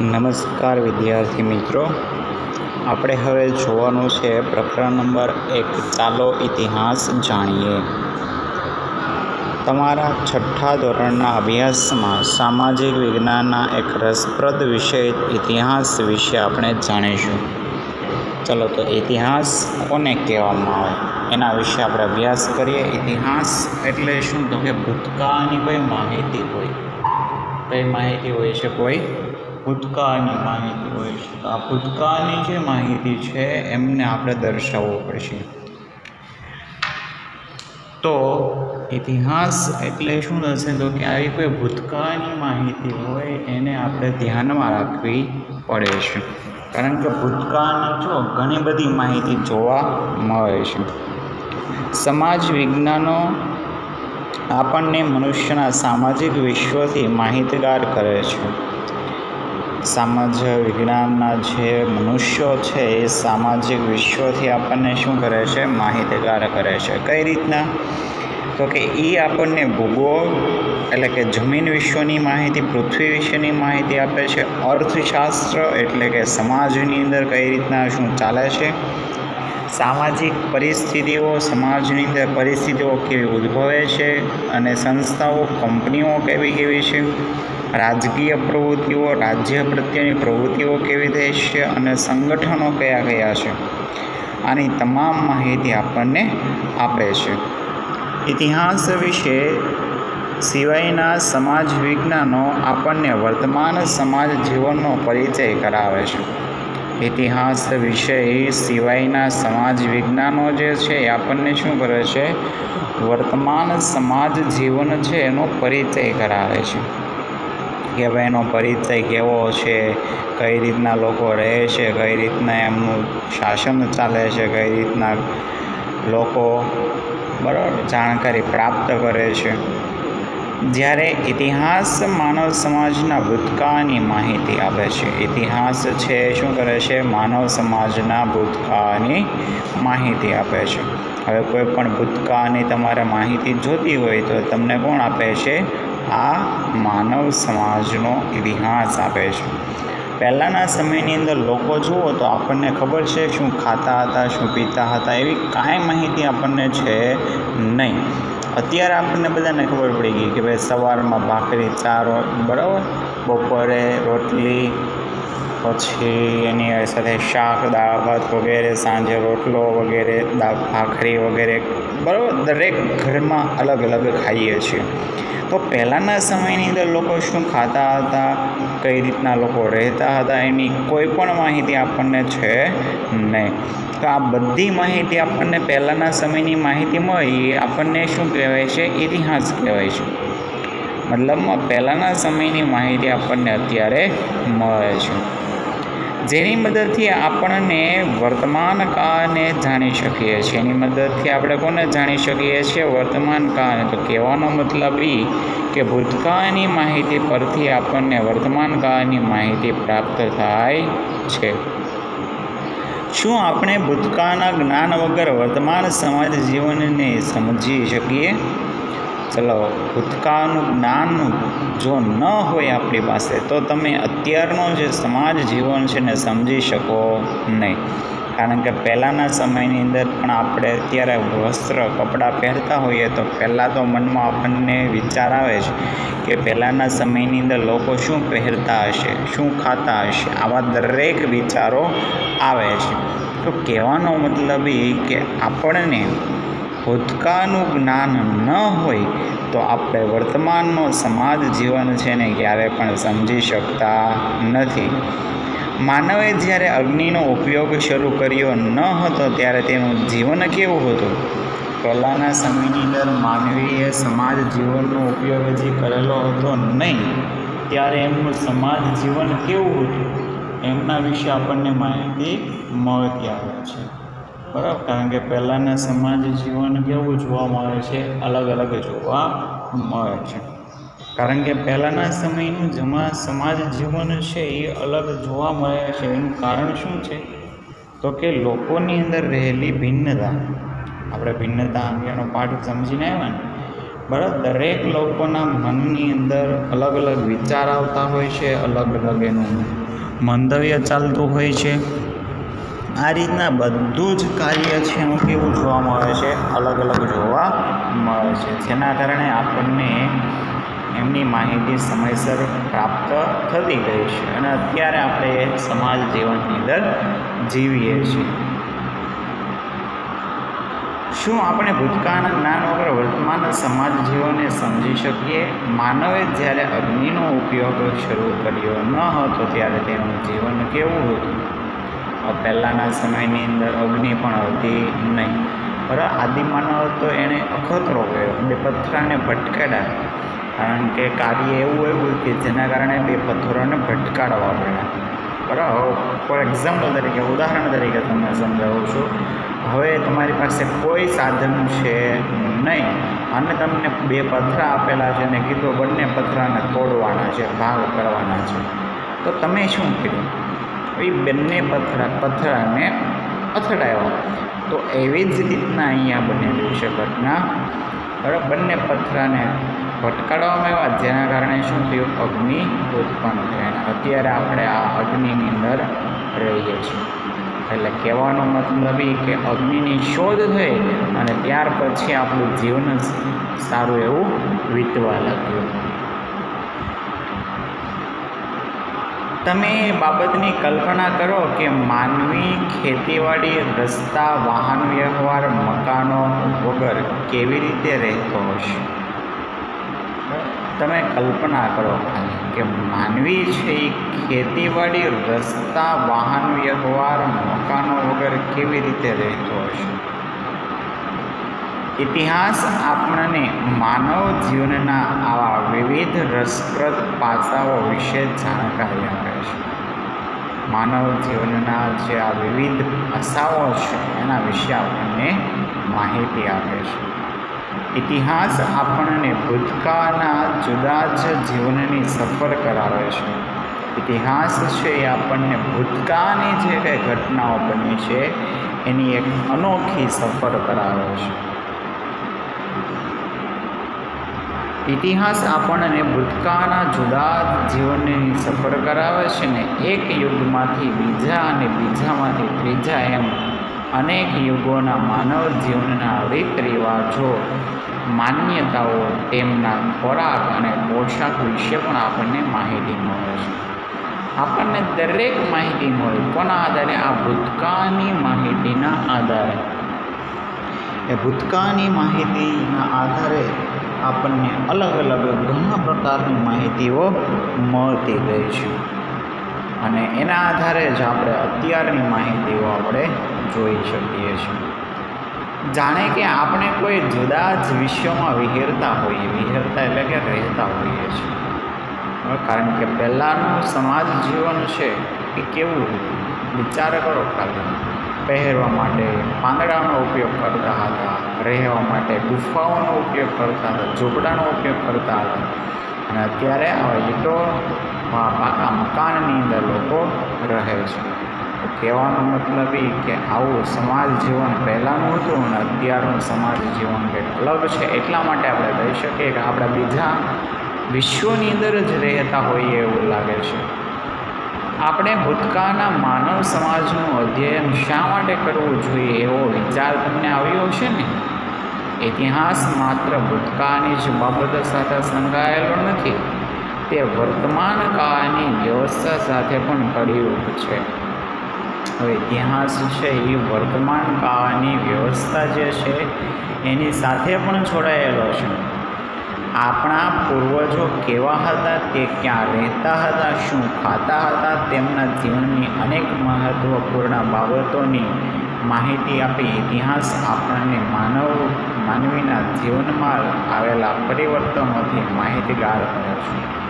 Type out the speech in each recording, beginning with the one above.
નમસ્કાર વિદ્યાર્થી મિત્રો. આપણે હવે જોવાનું છે પ્રકરણ નંબર એક. ચાલો ઇતિહાસ જાણીએ. તમારા છઠ્ઠા ધોરણના અભ્યાસમાં સામાજિક વિજ્ઞાનના એક રસપ્રદ વિષય ઇતિહાસ વિશે આપણે જાણીશું. ચલો તો ઇતિહાસ કોને કહેવામાં આવે? એના વિશે આપણે અભ્યાસ કરીએ. ઇતિહાસ એટલે શું? તો કે ભૂતકાળની કોઈ માહિતી હોય. કઈ માહિતી હોય છે કોઈ? ભૂતકાળની માહિતી હોય છે. તો આ ભૂતકાળની જે માહિતી છે, એમને આપણે દર્શાવવો પડશે. તો ઇતિહાસ એટલે શું થશે? તો કે આવી કોઈ ભૂતકાળની માહિતી હોય, એને આપણે ધ્યાનમાં રાખવી પડે છે. કારણ કે ભૂતકાળની જો ઘણી બધી માહિતી જોવા મળે છે. સમાજ વિજ્ઞાનો આપણને મનુષ્યના સામાજિક વિશ્વથી માહિતગાર કરે છે. સમાજ વિજ્ઞાનના જે મનુષ્યો છે એ સામાજિક વિશ્વથી આપણને શું કરે છે? માહિતગાર કરે છે. કઈ રીતના? તો કે એ આપણને ભૂગોળ એટલે કે જમીન વિશ્વની માહિતી, પૃથ્વી વિશેની માહિતી આપે છે. અર્થશાસ્ત્ર એટલે કે સમાજની અંદર કઈ રીતના શું ચાલે છે? સામાજિક પરિસ્થિતિઓ, સમાજની અંદર પરિસ્થિતિઓ કેવી ઉદ્ભવે છે? અને સંસ્થાઓ, કંપનીઓ કેવી કેવી છે? રાજકીય પ્રવૃત્તિઓ, રાજ્ય પ્રત્યેની પ્રવૃત્તિઓ કેવી થઈ છે અને સંગઠનો કયા કયા છે? આની તમામ માહિતી આપણને આપે છે. ઇતિહાસ વિશે સિવાયના સમાજ વિજ્ઞાનો આપણને વર્તમાન સમાજ જીવનનો પરિચય કરાવે છે. ઇતિહાસ વિષય સિવાયના સમાજ વિજ્ઞાનો જે છે એ આપણને શું કરે છે? વર્તમાન સમાજ જીવન છે એનો પરિચય કરાવે છે. કે ભાઈ એનો પરિચય કેવો છે, કઈ રીતના લોકો રહે છે, કઈ રીતના એમનું શાસન ચાલે છે, કઈ રીતના લોકો બરાબર જાણકારી પ્રાપ્ત કરે છે. જ્યારે ઇતિહાસ માનવ સમાજના ભૂતકાળની માહિતી આપે છે. ઇતિહાસ છે, શું કરે છે? માનવ સમાજના ભૂતકાળની માહિતી આપે છે. હવે કોઈ પણ ભૂતકાળની તમારે માહિતી જોતી હોય તો તમને કોણ આપે છે? આ માનવ સમાજનો ઇતિહાસ આપે છે. પહેલાંના સમયની અંદર લોકો જુઓ તો આપણને ખબર છે શું ખાતા હતા, શું પીતા હતા એવી કાંઈ માહિતી આપણને છે નહીં. અત્યારે આપણને બધાને ખબર પડી ગઈ કે ભાઈ સવારમાં ભાખરી ચાર, બરાબર? બપોરે રોટલી પછી એની સાથે શાક, દાળ, ભાત વગેરે, સાંજે રોટલો વગેરે, દાળ, ભાખરી વગેરે, બરાબર? દરેક ઘરમાં અલગ અલગ ખાઈએ છીએ. તો પહેલાંના સમયની અંદર લોકો શું ખાતા હતા? કઈ રીતના લોકો રહેતા હતા? એની કોઈ પણ માહિતી આપણને છે નહીં. તો આ બધી માહિતી આપણને પહેલાંના સમયની માહિતી મળી આપણને શું કહેવાય છે? ઇતિહાસ કહેવાય છે. મતલબમાં પહેલાંના સમયની માહિતી આપણને અત્યારે મળે છે. જેની મદદથી આપણને વર્તમાન કાળને જાણી શકીએ છીએ. એની મદદથી આપણે કોને જાણી શકીએ છીએ? વર્તમાન કાળને. તો કહેવાનો મતલબ એ કે ભૂતકાળની માહિતી પરથી આપણને વર્તમાન કાળની માહિતી પ્રાપ્ત થાય છે. શું આપણે ભૂતકાળના જ્ઞાન વગર વર્તમાન સમાજ જીવનને સમજી શકીએ? ચલો, ભૂતકાળનું જ્ઞાન જો ન હોય આપણી પાસે, તો તમે અત્યારનો જે સમાજ જીવન છે ને સમજી શકો નહીં. કારણ કે પહેલાંના સમયની અંદર પણ આપણે અત્યારે વસ્ત્ર, કપડાં પહેરતા હોઈએ તો પહેલાં તો મનમાં આપણને વિચાર આવે છે કે પહેલાંના સમયની અંદર લોકો શું પહેરતા હશે, શું ખાતા હશે, આવા દરેક વિચારો આવે છે. તો કહેવાનો મતલબ એ કે આપણને ભૂતકાળનું જ્ઞાન ન હોય તો આપણે વર્તમાનનો સમાજ જીવન છે ને ક્યારે પણ સમજી શકતા નથી. માનવે જ્યારે અગ્નિનો ઉપયોગ શરૂ કર્યો ન હતો ત્યારે તેનું જીવન કેવું હતું? પહેલાંના સમયની અંદર માનવીએ સમાજ જીવનનો ઉપયોગ હજી કરેલો હતો નહીં. ત્યારે એમનું સમાજ જીવન કેવું હતું? એમના વિશે આપણને માહિતી મળતી આવે છે. બરાબર? કારણ કે પહેલાંના સમાજ જીવન કેવું જોવા મળે છે? અલગ અલગ જોવા મળે છે. કારણ કે પહેલાંના સમયનું જમા સમાજ જીવન છે એ અલગ જોવા મળે છે. એનું કારણ શું છે? તો કે લોકોની અંદર રહેલી ભિન્નતા. આપણે ભિન્નતા અંગેનો પાઠ સમજીને આવ્યા ને? બરાબર? દરેક લોકોના મનની અંદર અલગ અલગ વિચાર આવતા હોય છે. અલગ અલગ એનું મંતવ્ય ચાલતું હોય છે. આ રીતના બધું જ કાર્ય છે એનું કેવું જોવા મળે છે? અલગ અલગ જોવા મળે છે. જેના કારણે આપણને એમની માહિતી સમયસર પ્રાપ્ત થતી ગઈ છે અને અત્યારે આપણે સમાજ જીવનની અંદર જીવીએ છીએ. શું આપણે ભૂતકાળના જ્ઞાન વગર વર્તમાન સમાજ જીવનને સમજી શકીએ? માનવે જ્યારે અગ્નિનો ઉપયોગ શરૂ કર્યો ન હતો, ત્યારે તેનું જીવન કેવું હતું? પહેલાંના સમયની અંદર અગ્નિ પણ હતી નહીં. બરાબર આદિમાનવ તો એણે અખતરો કર્યો, બે પથ્થરાને ભટકાડ્યા. કારણ કે કાર્ય એવું એવું કે જેના કારણે બે પથ્થરોને ભટકાડવા પડ્યા. બરાબર, ફોર એક્ઝામ્પલ તરીકે, ઉદાહરણ તરીકે તમને સમજાવું છું. હવે તમારી પાસે કોઈ સાધન છે નહીં. અને તમને બે પથરા આપેલા છે અને કીધું બંને પથરાને તોડવાના છે, ભાગ કરવાના છે. તો તમે શું કર્યું? એ બંને પથરા પથરાને અથડાવ્યા તો એવી જ રીતના અહીંયા બનેલી છે ઘટના. બરાબર બંને પથરાને ભટકાડવામાં આવ્યા, જેના કારણે શું થયું? અગ્નિ ઉત્પન્ન થયા. અત્યારે આપણે આ અગ્નિની અંદર રહીએ છીએ. એટલે કહેવાનો મતલબ એ કે અગ્નિની શોધ થઈ અને ત્યાર પછી આપણું જીવન સારું એવું વીતવા લાગ્યું. તમે એ બાબતની કલ્પના કરો કે માનવી ખેતીવાડી, રસ્તા, વાહન વ્યવહાર, મકાનો વગર કેવી રીતે રહેતો હશે? તમે કલ્પના કરો કે માનવી છે એ ખેતીવાડી, રસ્તા, વાહન વ્યવહાર, મકાનો વગર કેવી રીતે રહેતો હશે? ઇતિહાસ આપણને માનવ જીવનના આવા વિવિધ રસપ્રદ પાસાઓ વિશે જાણકારી આપે છે. માનવ જીવનના જે આ વિવિધ પાસાઓ છે, એના વિશે આપણને માહિતી આપે છે. ઇતિહાસ આપણને ભૂતકાળના જુદા જ જીવનની સફર કરાવે છે. ઇતિહાસ છે એ આપણને ભૂતકાળની જે કંઈ ઘટનાઓ બની છે, એની એક અનોખી સફર કરાવે છે. ઇતિહાસ આપણને ભૂતકાળના જુદા જીવનની સફર કરાવે છે ને એક યુગમાંથી બીજા અને બીજામાંથી ત્રીજા એમ અનેક યુગોના માનવ જીવનના રીત રિવાજો, માન્યતાઓ, તેમના ખોરાક અને પોશાક વિશે પણ આપણને માહિતી મળે છે. આપણને દરેક માહિતી મળે કોના આધારે? આ ભૂતકાળની માહિતીના આધારે. એ ભૂતકાળની માહિતીના આધારે આપણને અલગ અલગ ઘણા પ્રકારની માહિતીઓ મળતી ગઈ છે. અને એના આધારે જ આપણે અત્યારની માહિતીઓ આપણે જોઈ શકીએ છીએ. જાણે કે આપણે કોઈ જુદા જ વિશ્વમાં વિહેરતા હોઈએ, વિહેરતા એટલે કે રહેતા હોઈએ છીએ. કારણ કે પહેલાંનું સમાજ જીવન છે એ કેવું વિચાર કરો ખાલી. પહેરવા માટે પાંદડાનો ઉપયોગ કરતા હતા રહેવા માટે ગુફાઓનો ઉપયોગ કરતા હતા, ઝૂંપડાનો ઉપયોગ કરતા હતા. અને અત્યારે આવા ઈંટો પાકા મકાનની અંદર લોકો રહે છે. કહેવાનો મતલબ એ કે આવું સમાજ જીવન પહેલાંનું હતું અને અત્યારનું સમાજ જીવન કંઈક અલગ છે, એટલા માટે આપણે કહી શકીએ કે આપણે બીજા વિશ્વની અંદર જ રહેતા હોઈએ એવું લાગે છે. આપણે ભૂતકાળના માનવ સમાજનું અધ્યયન શા માટે કરવું જોઈએ એવો વિચાર તમને આવ્યો છે ને? ઇતિહાસ માત્ર ભૂતકાળની જ બાબતો સાથે સંકળાયેલો નથી, તે વર્તમાન કાળની વ્યવસ્થા સાથે પણ કડિયુગ છે. હવે ઇતિહાસ છે એ વર્તમાન કાળની વ્યવસ્થા જે છે, એની સાથે પણ જોડાયેલો છે. આપણા પૂર્વજો કેવા હતા, તે ક્યાં રહેતા હતા, શું ખાતા હતા, તેમના જીવનની અનેક મહત્ત્વપૂર્ણ બાબતોની માહિતી આપી ઇતિહાસ આપણને માનવ માનવીના જીવનમાં આવેલા પરિવર્તનોથી માહિતીગાર કરે છે.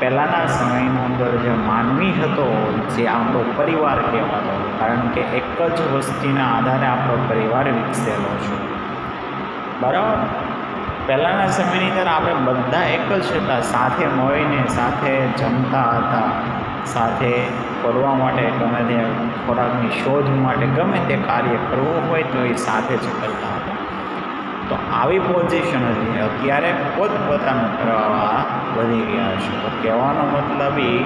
પહેલાંના સમયની અંદર જે માનવી હતો, જે આપણો પરિવાર કહેવાતો, કારણ કે એક જ વસ્તીના આધારે આપણો પરિવાર વિકસેલો છે. બરાબર પહેલાંના સમયની અંદર આપણે બધા એક જ હતા, સાથે મળીને સાથે જમતા હતા. સાથે ફરવા માટે ગમે તે ખોરાકની શોધ માટે ગમે તે કાર્ય કરવું હોય તો એ સાથે જ કરતા હતા. તો આવી પોઝિશન હતી. અત્યારે પોતપોતાનું કરવા વધી ગયા છે. તો કહેવાનો મતલબ એ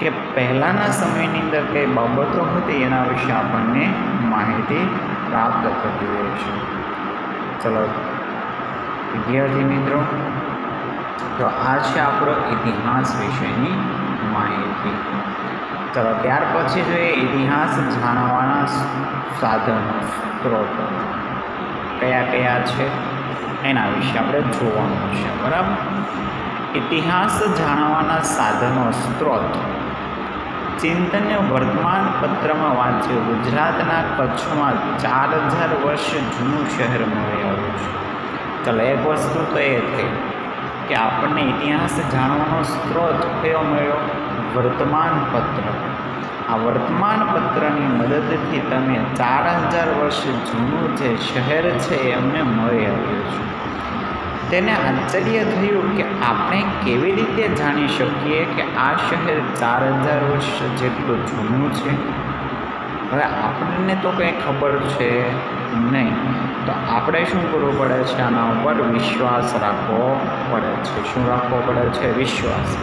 કે પહેલાંના સમયની અંદર કઈ બાબતો હતી એના વિશે આપણને માહિતી પ્રાપ્ત થતી હોય છે. ચલો, વિદ્યાર્થી મિત્રો, તો આ છે આપણો ઇતિહાસ વિશેની માહિતી. ચલો, ત્યાર પછી જોઈએ ઇતિહાસ જાણવાના સાધનો, સ્ત્રોતો. કયા કયા છે? એના વિશે આપણે જોવાનું છે, બરાબર? ઇતિહાસ જાણવાના સાધનો, સ્ત્રોત. ચિંતન્ય વર્તમાન પત્રમાં વાંચ્યું. ગુજરાતના કચ્છમાં ચાર હજાર વર્ષ જૂનું શહેર મળી આવ્યું છે. ચલો, એક વસ્તુ તો એ થઈ. કે આપણને ઇતિહાસ જાણવાનો સ્ત્રોત કયો મળ્યો? વર્તમાનપત્ર. આ વર્તમાનપત્રની મદદથી તમે ચાર હજાર વર્ષ જૂનું જે શહેર છે એ અમને મળી આવ્યું છે. તેને આશ્ચર્ય થયું કે આપણે કેવી રીતે જાણી શકીએ કે આ શહેર ચાર હજાર વર્ષ જેટલું જૂનું છે? હવે આપણને તો કંઈ ખબર છે નહીં. તો આપણે શું કરવું પડે છે? આના ઉપર વિશ્વાસ રાખવો પડે છે. શું રાખવો પડે છે? વિશ્વાસ.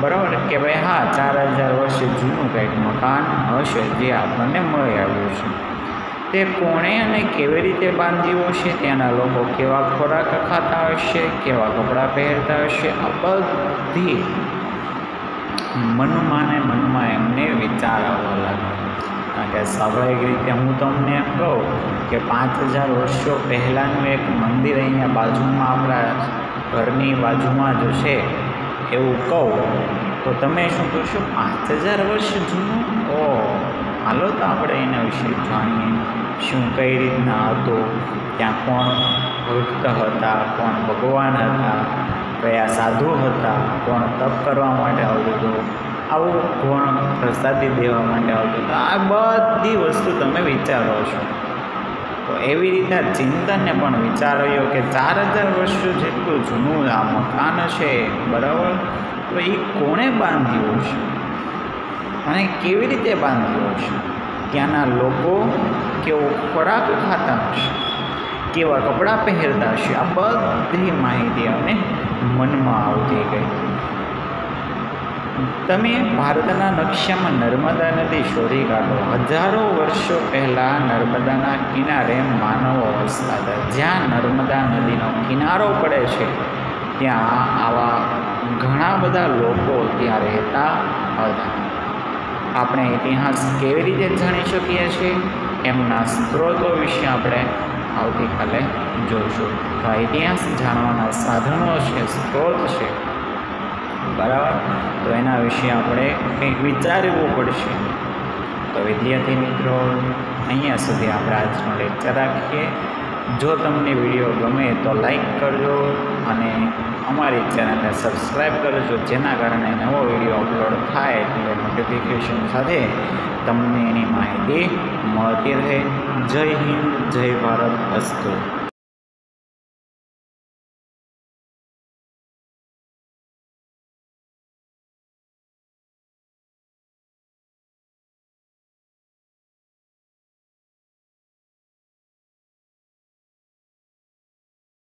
બરાબર? કે ભાઈ હા, ચાર હજાર વર્ષે જૂનું કંઈક મકાન હશે જે આપણને મળી આવ્યું છે. તે કોણે અને કેવી રીતે બાંધ્યું હશે? ત્યાંના લોકો કેવા ખોરાક ખાતા હશે? કેવા કપડાં પહેરતા હશે? આ બધી મનમાં ને મનમાં એમને વિચાર આવવા લાગે કારણ કે સ્વાભાવિક રીતે હું તમને એમ કહું કે પાંચ હજાર વર્ષો પહેલાંનું એક મંદિર અહીંયા બાજુમાં આપણા ઘરની બાજુમાં જ છે એવું કહું, તો તમે શું કરશો પાંચ હજાર વર્ષ જૂનું? ઓ હાલો તો આપણે એના વિશે જાણીએ. શું કઈ રીતના હતું? ત્યાં કોણ ભક્ત હતા? કોણ ભગવાન હતા? સાધુ હતા. કોણ તપ કરવા માટે આવતું હતું. આવું કોણ પ્રસાદી દેવા માટે આવતું હતું? આ બધી વસ્તુ તમે વિચારો છો. તો એવી રીતના ચિંતનને પણ વિચાર્યો કે ચાર હજાર વર્ષ જેટલું જૂનું આ મકાન છે, બરાબર? તો એ કોણે બાંધ્યું છે અને કેવી રીતે બાંધ્યું છે ત્યાંના લોકો કેવો ખોરાક ખાતા હશે? કેવા કપડાં પહેરતા હશે? આ બધી માહિતી અમને મનમાં આવતી ગઈ. તમે ભારતના નકશામાં નર્મદા નદી શોધી કાઢો. હજારો વર્ષો પહેલાં નર્મદાના કિનારે માનવો વસતા હતા. જ્યાં નર્મદા નદીનો કિનારો પડે છે, ત્યાં આવા ઘણા બધા લોકો ત્યાં રહેતા હતા. આપણે ઇતિહાસ કેવી રીતે જાણી શકીએ છીએ? એમના સ્ત્રોતો વિશે આપણે આવતીકાલે જોઈશું. તો આ ઇતિહાસ જાણવાના સાધનો છે, સ્ત્રોત છે. બરાબર? તો એના વિશે આપણે કંઈક વિચારવું પડશે. તો વિદ્યાર્થી મિત્રો, અહીંયા સુધી આપણે આજનો લેક્ચર રાખીએ. જો તમને વીડિયો ગમે તો લાઈક કરજો અને અમારી ચેનલને સબસ્ક્રાઈબ કરજો, જેના કારણે નવો વીડિયો અપલોડ થાય એટલે નોટિફિકેશન સાથે તમને એની માહિતી મળતી રહે. જય હિન્દ, જય ભારત, અસ્તુ.